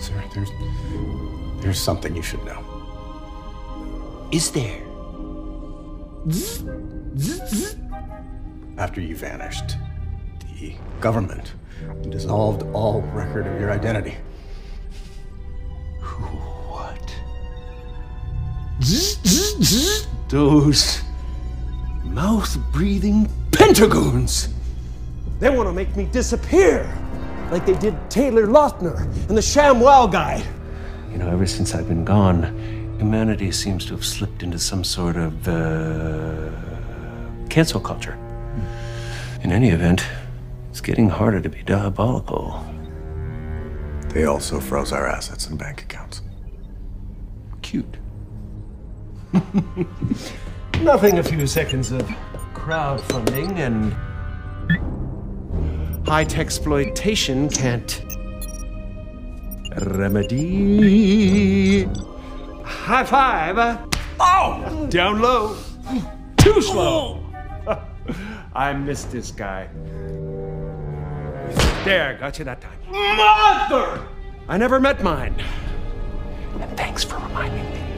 Sir, there's there's something you should know. Is there? After you vanished, the government dissolved all record of your identity. Who? What? Those mouth breathing pentagoons! They want to make me disappear! Like they did Taylor Lautner and the ShamWow guy. You know, ever since I've been gone, humanity seems to have slipped into some sort of uh, cancel culture. In any event, it's getting harder to be diabolical. They also froze our assets and bank accounts. Cute. Nothing a few seconds of crowdfunding and high tech exploitation can't remedy. High five. Oh! Down low. Too slow. I missed this guy. There, got you that time. Mother! I never met mine. And thanks for reminding me.